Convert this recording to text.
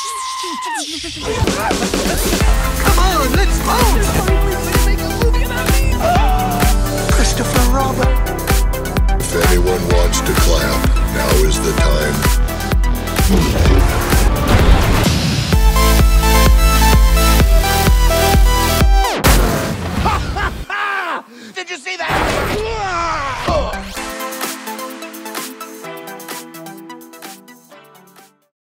Come on, let's go! Christopher Robin. If anyone wants to climb,